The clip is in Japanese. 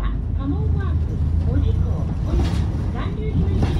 はカモンワーク、おじこ、おや、残留所ま。